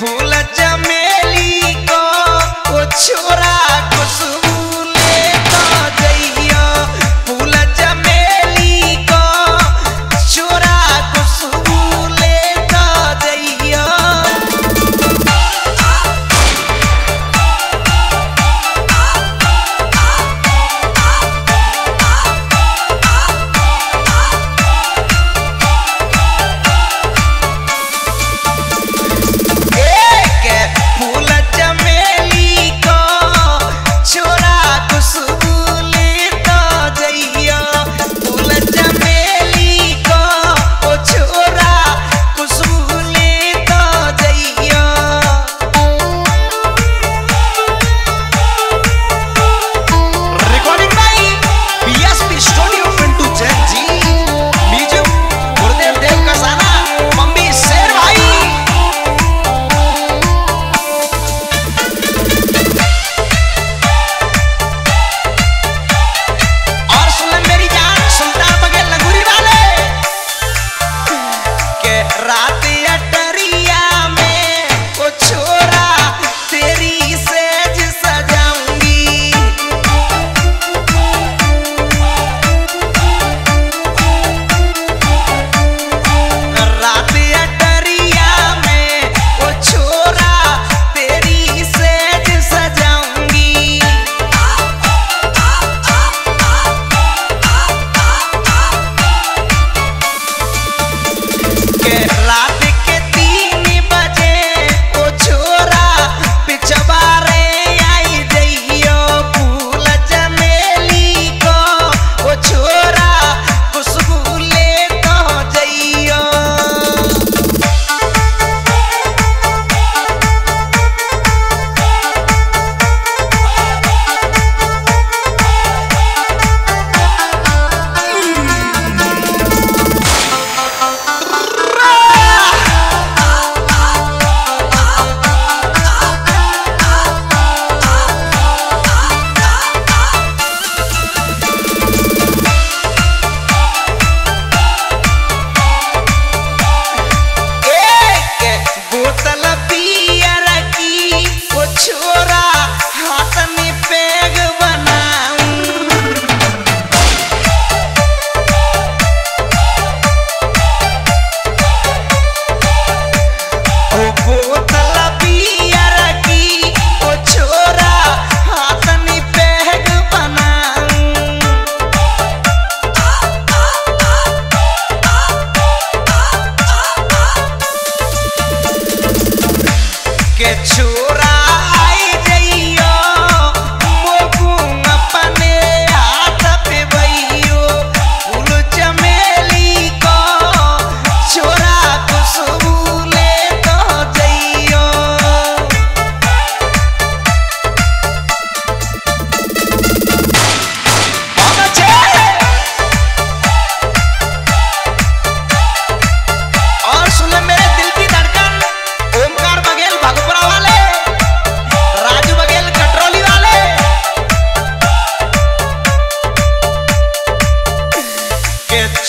फूल चमेली को छोड़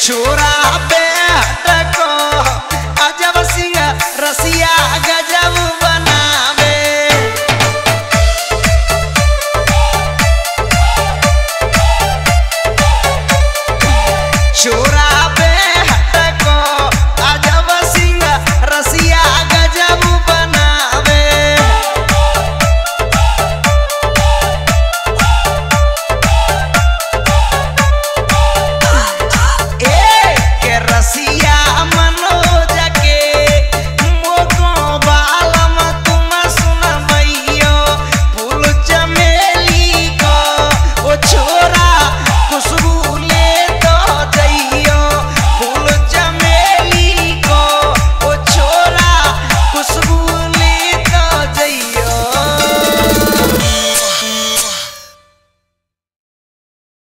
llorar.